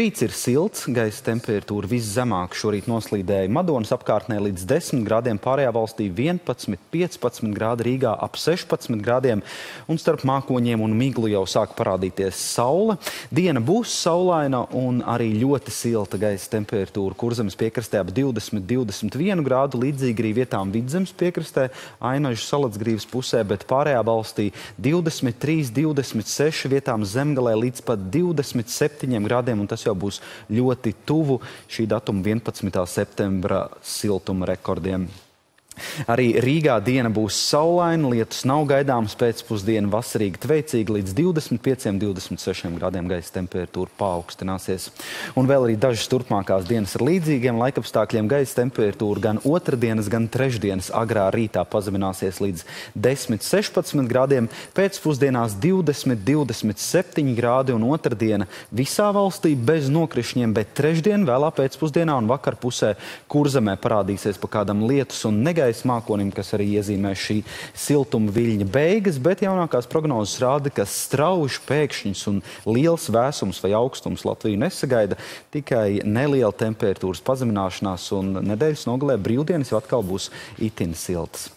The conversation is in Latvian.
Rīts ir silts, gaisa temperatūra viszemāk šorīt noslīdēja Madonas apkārtnē līdz 10 grādiem, pārējā valstī 11, 15 grādi, Rīgā ap 16 grādiem, un starp mākoņiem un miglu jau sāk parādīties saule. Diena būs saulaina un arī ļoti silta gaisa temperatūra. Kurzemes piekrastē ap 20, 21 grādu, līdzīgi arī vietām vidzemes piekrastē, Ainažu salacgrīvas pusē, bet pārējā valstī 23, 26 vietām zemgalē līdz pat 27 grādiem, un tas jau būs ļoti tuvu šī datuma 11. septembra siltuma rekordiem. Arī Rīgā diena būs saulaina, lietus nav gaidāms pēcpusdiena, vasarīgi tveicīgi līdz 25, 26 grādiem gaisa temperatūra paaugstināsies. Un vēl arī dažas turpmākās dienas ar līdzīgiem laikapstākļiem gaisa temperatūra gan otrdienas, gan trešdienas agrā rītā pazemināsies līdz 10, 16 grādiem, pēcpusdienās 20, 27 grādi un otrdiena visā valstī bez nokrišņiem, bet trešdien vēlā pēcpusdienā un vakar pusē kurzemē parādīsies pa kādam lietus un negaisa gaisa mākonim, kas arī iezīmē šī siltuma viļņa beigas, bet jaunākās prognozes rāda, ka strauji pēkšņs un liels vēsums vai augstums Latviju nesagaida, tikai neliela temperatūras pazemināšanās un nedēļas nogalē brīvdienas jau atkal būs itin siltas.